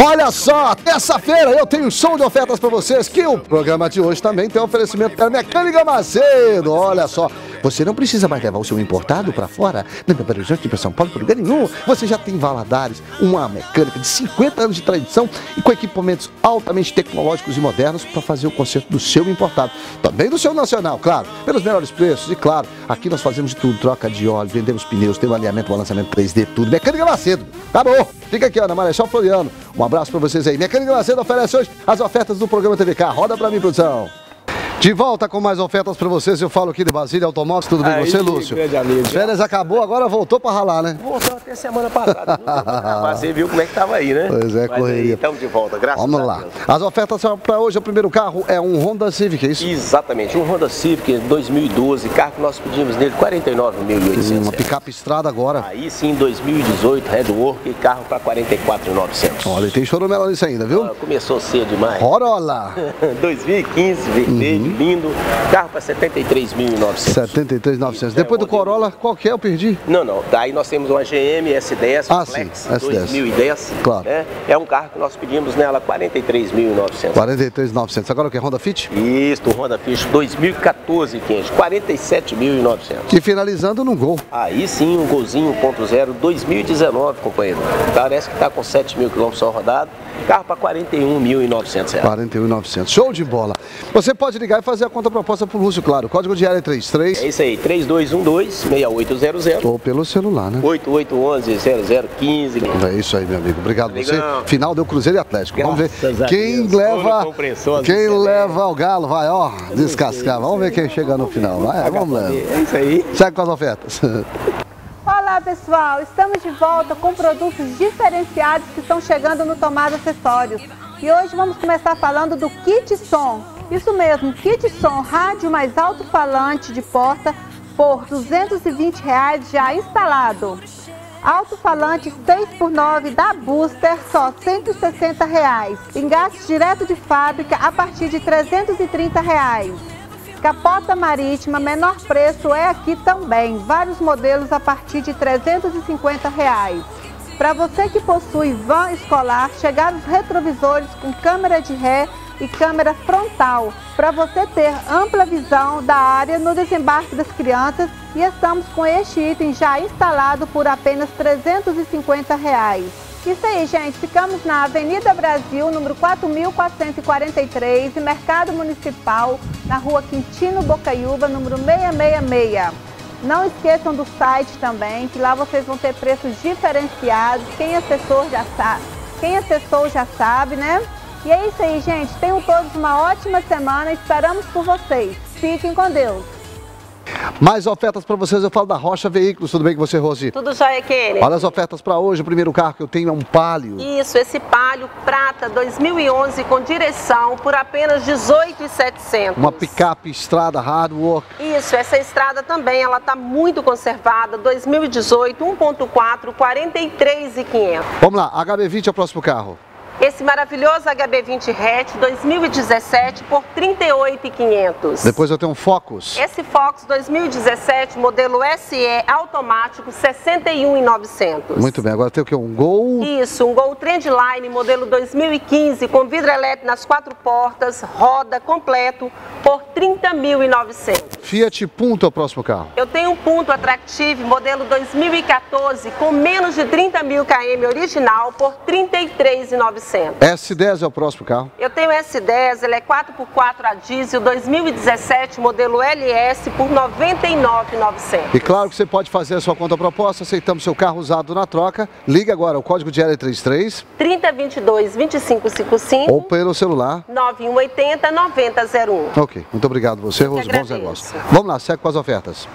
Olha só, terça-feira eu tenho um show de ofertas para vocês que o programa de hoje também tem oferecimento da Mecânica Macedo. Olha só, você não precisa mais levar o seu importado para fora, nem para Belo Horizonte, para São Paulo, para lugar nenhum. Você já tem Valadares, uma mecânica de 50 anos de tradição e com equipamentos altamente tecnológicos e modernos para fazer o conserto do seu importado. Também do seu nacional, claro, pelos melhores preços. E claro, aqui nós fazemos de tudo, troca de óleo, vendemos pneus, tem um alinhamento, balançamento 3D, tudo. Mecânica Macedo. Acabou. Fica aqui, ó, na Marechal Floriano. Um abraço para vocês aí. Mecânica Macedo oferece hoje as ofertas do programa TVK. Roda para mim, produção. De volta com mais ofertas para vocês, eu falo aqui de Basília Automóveis, tudo bem com você, Lúcio? grande amigo. As férias acabou, agora voltou para ralar, né? Voltou até semana passada. Mas você viu como é que tava aí, né? Pois é, Mas correria. Estamos de volta, graças Vamos a lá. Deus. As ofertas para hoje, o primeiro carro é um Honda Civic, é isso? Exatamente, um Honda Civic 2012, carro que nós pedimos nele, 49.800. Uma picape estrada agora. Aí sim, 2018, Redwork, carro para 44.900. Olha, e tem choromela nisso ainda, viu? Ah, Começou cedo demais. Orola! 2015, vermelho, Uhum. Lindo, carro para 73.900. 73,900. Depois do Corolla, qual que é? Eu perdi. Não, não. Daí nós temos uma GM S10 Ah, Flex sim, S10. 2010. Claro. né? É um carro que nós pedimos nela 43.900. 43,900. Agora o que? Honda Fit? Isso, um Honda Fish 2014, 500, 47.900. E finalizando no Gol. Aí sim, um golzinho 1.0 2019, companheiro. Parece que está com 7 mil quilômetros só rodado. Carro para 41.900 reais. 41,900. Show de bola. Você pode ligar e fazer a conta proposta pro Lúcio, claro. Código de área é 33 É isso aí, 3212-6800, ou pelo celular, né? 8811-0015. É isso aí, meu amigo. Obrigado você. Amigão. Final deu Cruzeiro e Atlético. Vamos ver Graças quem Deus. leva. Quem leva o galo vai, ó, descascar. Vamos ver quem chega no final. Vai, vamos lá. É isso aí. Segue com as ofertas. Olá pessoal, estamos de volta com produtos diferenciados que estão chegando no Tomada Acessórios. E hoje vamos começar falando do kit som. Isso mesmo, kit som rádio mais alto-falante de porta por 220 reais já instalado. Alto-falante 6x9 da Booster, só 160 reais. Engate direto de fábrica a partir de 330 reais. Capota marítima, menor preço é aqui também. Vários modelos a partir de 350 reais. Para você que possui van escolar, chegaram os retrovisores com câmera de ré e câmera frontal, para você ter ampla visão da área no desembarque das crianças e estamos com este item já instalado por apenas 350 reais. Isso aí, gente. Ficamos na Avenida Brasil, número 4.443, e Mercado Municipal, na rua Quintino Bocaiúva, número 666. Não esqueçam do site também, que lá vocês vão ter preços diferenciados. Quem acessou já sabe, quem acessou já sabe, né? E é isso aí, gente. Tenham todos uma ótima semana. Esperamos por vocês. Fiquem com Deus. Mais ofertas para vocês, eu falo da Rocha Veículos. Tudo bem com você, Rosi? Tudo jóia, Kenny? Olha as ofertas para hoje. O primeiro carro que eu tenho é um Palio. Isso, esse Palio Prata 2011 com direção por apenas 18,700. Uma picape estrada hardwork. Isso, essa estrada também, ela tá muito conservada, 2018, 1.4, 43,500. Vamos lá, HB20 é o próximo carro. Esse maravilhoso HB20 hatch 2017 por 38,500. Depois eu tenho um Focus. Esse Fox 2017, modelo SE automático, 61,900. Muito bem, agora tem o que? Um Gol. Isso, um Gol Trendline modelo 2015 com vidro elétrico nas quatro portas, roda completo por 30.900. Fiat Punto é o próximo carro. Eu tenho um ponto Attractive modelo 2014 com menos de 30 mil km original por 33.900. S10 é o próximo carro. Eu tenho S10, ele é 4x4 a diesel 2017 modelo LS por 99.900. E claro que você pode fazer a sua conta proposta, aceitamos seu carro usado na troca. Liga agora, o código de L33 3022 2555 ou pelo celular. 9180 9001. Ok, muito obrigado você, Roso. Bons negócios. Vamos lá, segue com as ofertas.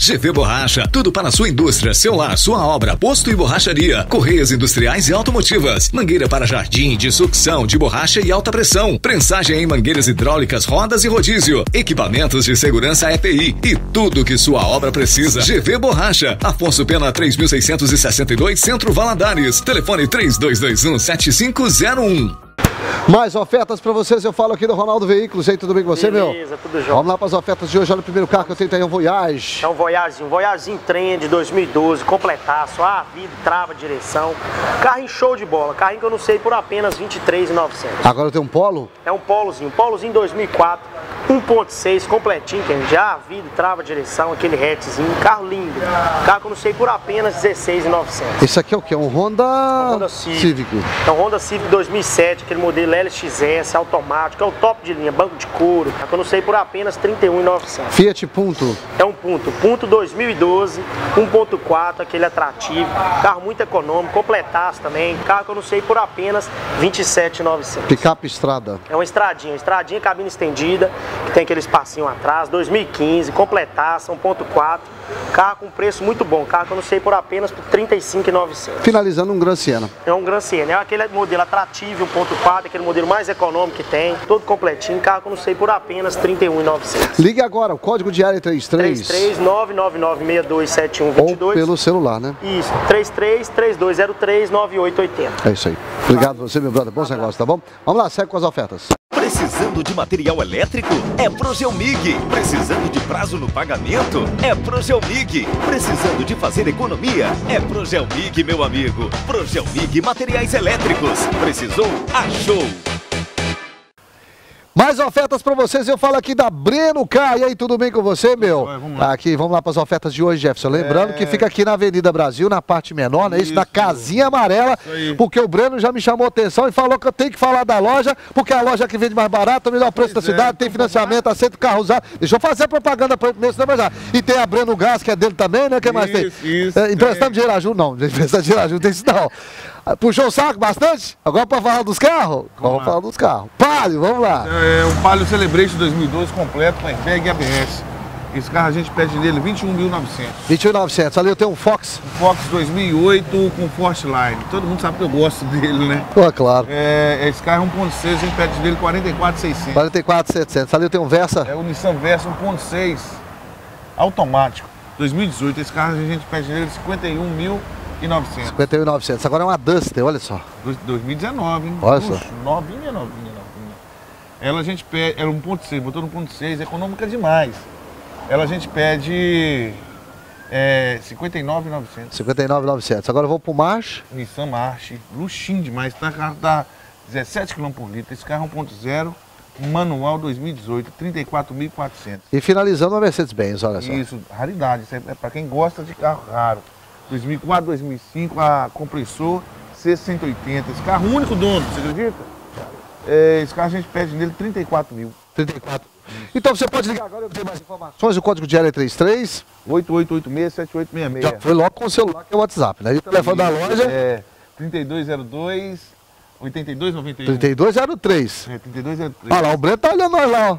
GV Borracha, tudo para sua indústria, seu lar, sua obra, posto e borracharia, correias industriais e automotivas, mangueira para jardim, de sucção, de borracha e alta pressão, prensagem em mangueiras hidráulicas, rodas e rodízio, equipamentos de segurança EPI e tudo que sua obra precisa. GV Borracha, Afonso Pena 3662, Centro Valadares, telefone 3221 7501. Mais ofertas para vocês, eu falo aqui do Ronaldo Veículos. Aí, tudo bem com você, meu? Beleza, tudo jóia. Vamos lá para as ofertas de hoje. Olha o primeiro carro que eu tenho aí, um Voyage. É um Voyagezinho, Voyagezinho Trend 2012, completaço, ah, vida, trava, direção. Carrinho show de bola, carrinho que eu não sei por apenas 23,900. Agora tenho um Polo. É um Polozinho, Polozinho 2004, 1.6, completinho, que já vida, trava, direção, aquele hatchzinho, carro lindo. Carro que eu não sei por apenas 16,900. Esse aqui é o que? É um Honda, Honda Civic. É um Honda Civic 2007, aquele modelo LXS, automático, é o top de linha, banco de couro. Carro que eu não sei por apenas 31,900. Fiat Punto. É um ponto, ponto 2012, 1.4, aquele atrativo, carro muito econômico, completaço também, carro que eu não sei por apenas 27,900. Picape Estrada. É uma estradinha, estradinha, cabine estendida, que tem aquele espacinho atrás, 2015, completaça, 1.4, carro com preço muito bom, carro que eu não sei por apenas por 35,900. Finalizando um Gran Siena. É um Gran Siena, é aquele modelo atrativo, 1.4, aquele modelo mais econômico que tem, todo completinho, carro que eu não sei por apenas 31,900. Ligue agora, o código de área 33. 33999627122. Ou pelo celular, né? Isso, 33-3203-9880. É isso aí. Obrigado você, meu brother. Bons negócios, tá bom? Vamos lá, segue com as ofertas. Precisando de material elétrico? É Progelmig. Precisando de prazo no pagamento? É Progelmig. Precisando de fazer economia? É Progelmig, meu amigo. Progelmig Materiais Elétricos. Precisou? Achou! Mais ofertas para vocês, eu falo aqui da Breno K. E aí, tudo bem com você, meu? Aqui, vamos lá para as ofertas de hoje, Jefferson. Lembrando que fica aqui na Avenida Brasil, na parte menor, né? Isso, na casinha amarela, porque o Breno já me chamou atenção e falou que eu tenho que falar da loja, porque é a loja que vende mais barato, o melhor preço da cidade, tem financiamento, aceita carro usado. Deixa eu fazer a propaganda para ele mesmo, já. E tem a Breno Gás, que é dele também, né? O que mais tem? Isso, É, emprestando dinheiro ajuda, não. Emprestando dinheiro ajuda, tem isso não. Ah, Puxou o saco bastante? Agora para falar dos carros? Vamos, falar dos carros. Palio, vamos lá. É um Palio Celebration 2012 completo com airbag e ABS. Esse carro a gente pede nele 21.900. 21.900. Ali eu tenho um Fox. Fox 2008 com Fortline. Todo mundo sabe que eu gosto dele, né? Pô, claro. É, esse carro é 1.6, a gente pede nele 44.600. 44,700. Ali eu tenho um Versa. É o Nissan Versa 1.6 automático 2018. Esse carro a gente pede nele 51.900. 51,900. Agora é uma Duster, olha só. Dois- 2019, hein? Olha só. Puxa, Novinha, novinha, novinha. Ela a gente pede, ela 1.6, botou no 1.6, econômica demais. Ela a gente pede é, 59,900. 59,900. Agora eu vou pro March. Nissan March, luxinho demais, tá, carro dá 17 km por litro. Esse carro é 1.0, manual 2018, 34.400. E finalizando uma Mercedes-Benz, olha só. Isso, raridade, isso é é para quem gosta de carro raro. 2004, 2005, a compressor C180. Esse carro, único dono, você acredita? É, esse carro a gente pede nele 34 mil. 34. Então você pode ligar agora, eu tenho mais informações. O código de área é 33. 8886-7866. Já foi logo com o celular, que é o WhatsApp, né? E o telefone da loja É 3202 8291. 3203. É, 3203. Olha lá, o Breno tá olhando nós lá, ó.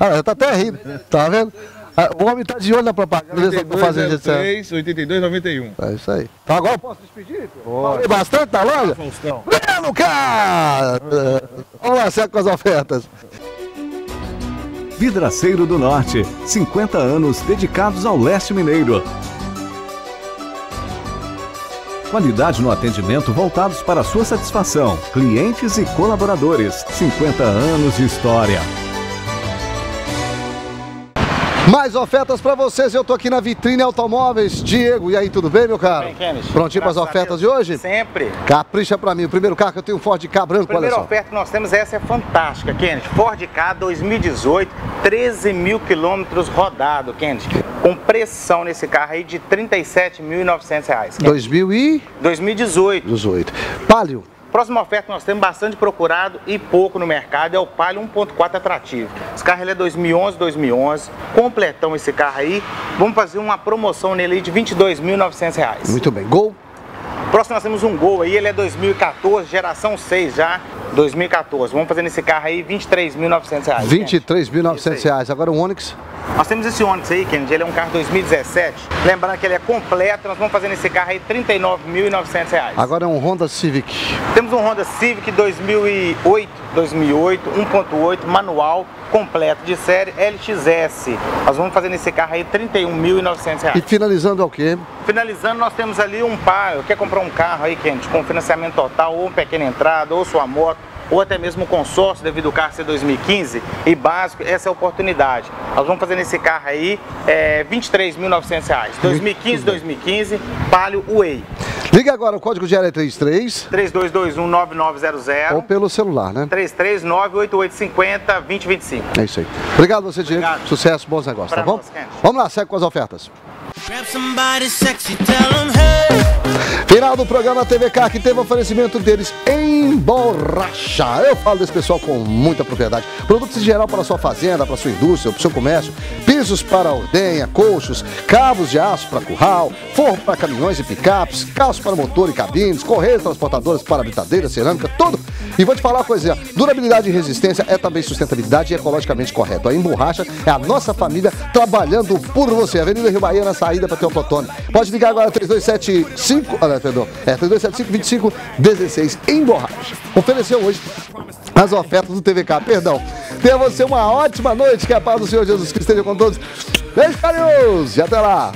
Lá, tá até rindo. Tá vendo? Ah, O homem tá de olho na propaganda. Eles estão fazendo isso. aí. 3203 8291. É isso aí. Então agora eu posso despedir? Falei bastante da loja? Faustão. Breno, cara! Vamos lá, segue com as ofertas. Vidraceiro do Norte, 50 anos dedicados ao leste mineiro. Qualidade no atendimento voltados para a sua satisfação. Clientes e colaboradores, 50 anos de história. Mais ofertas pra vocês. Eu tô aqui na Vitrine Automóveis. Diego, e aí, tudo bem, meu caro? Bem, Kenneth. Prontinho para as a ofertas de hoje? Sempre. Capricha pra mim. O primeiro carro que eu tenho, um Ford K branco, olha Primeira só. oferta que nós temos, essa é fantástica, Kenneth. Ford K 2018, 13 mil quilômetros rodado, Kenneth. Com pressão nesse carro aí de 37.900 reais. Kenneth. 2018. 2018. Palio. Próxima oferta que nós temos bastante procurado e pouco no mercado é o Palio 1.4 atrativo. Esse carro ele é 2011, 2011, completão esse carro aí. Vamos fazer uma promoção nele aí de 22.900 reais. Muito bem. Gol. Próximo nós temos um Gol aí, ele é 2014, geração 6 já, 2014. Vamos fazer nesse carro aí 23.900 reais. R$ gente. 23.900 reais. Agora um Onix. Nós temos esse Onix aí, Kennedy, ele é um carro 2017. Lembrando que ele é completo, nós vamos fazer nesse carro aí 39.900 reais. Agora é um Honda Civic. Temos um Honda Civic 2008, 2008, 1.8, manual, completo de série LXS. Nós vamos fazer nesse carro aí R$ 31.900 E finalizando é o quê? Finalizando, nós temos ali um par, quer comprar um carro aí, Kennedy, com financiamento total, ou uma pequena entrada, ou sua moto, ou até mesmo consórcio devido ao carro ser 2015 e básico, essa é a oportunidade. Nós vamos fazer nesse carro aí é, R$ 23.900. 2015, 2015, Palio Way. Liga agora, o código de área é 33 3221-9900 ou pelo celular, né? 339-8850-2025. É isso aí. Obrigado você, Diego. Obrigado. Sucesso, bons negócios, tá Pra bom? nós, Kennedy. Vamos lá, segue com as ofertas. Final do programa TVK que teve oferecimento deles em borracha. Eu falo desse pessoal com muita propriedade. Produtos em geral para sua fazenda, para sua indústria, para o seu comércio. Pisos para ordenha, colchos, cabos de aço para curral, forro para caminhões e picapes, calços para motor e cabines, correios transportadores para britadeira, cerâmica, tudo. E vou te falar uma coisa, durabilidade e resistência é também sustentabilidade e ecologicamente correto. A Emborracha é a nossa família trabalhando por você. Avenida Rio Bahia na saída para Teoflotone. Pode ligar agora 3275, ah, perdão, é 3275 2516 em Borracha. Ofereceu hoje as ofertas do TVK, perdão. Tenha você uma ótima noite, que a paz do Senhor Jesus Cristo esteja com todos. Beijo carinhoso e até lá.